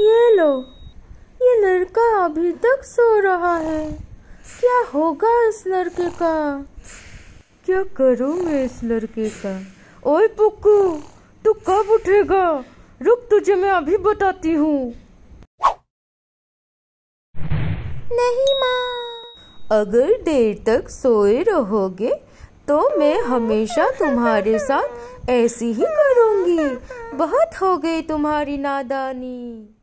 लो। ये लड़का अभी तक सो रहा है। क्या होगा इस लड़के का? क्या करूँ मैं इस लड़के का? ओए पुक्कू तू कब उठेगा? रुक तुझे मैं अभी बताती हूँ। नहीं माँ। अगर देर तक सोए रहोगे तो मैं हमेशा तुम्हारे साथ ऐसी ही करूँगी। बहुत हो गई तुम्हारी नादानी।